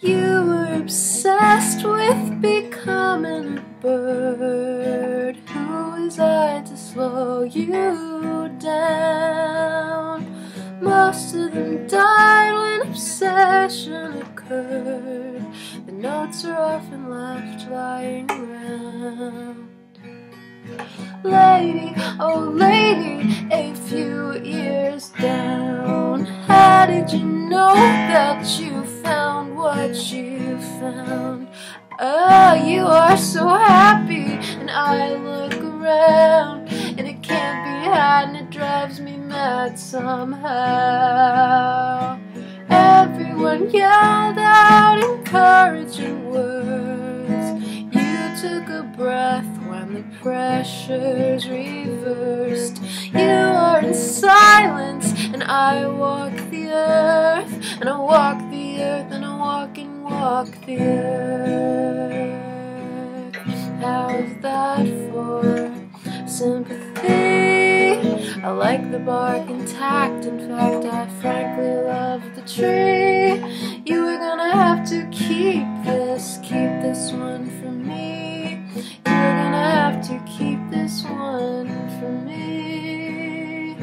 You were obsessed with becoming a bird. Who was I to slow you down? Most of them died when obsession occurred. The notes are often left lying around. Lady, oh lady, a few years down. How did you know that you Oh, you are so happy, and I look around, and it can't be had, and it drives me mad somehow. Everyone yelled out encouraging words. You took a breath when the pressures reversed. You are in silence, and I walk the earth, and I walk the earth, and I walk and walk the earth. Sympathy? I like the bark intact, in fact, I frankly love the tree. You are gonna have to keep this, keep this one for me. You're gonna have to keep this one for me.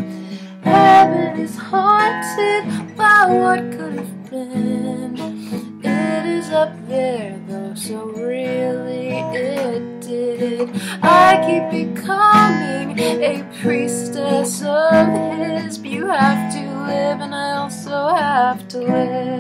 Heaven is haunted by what could have been. It is up there though, so really it. I keep becoming a priestess of his. But you have to live, and I also have to live.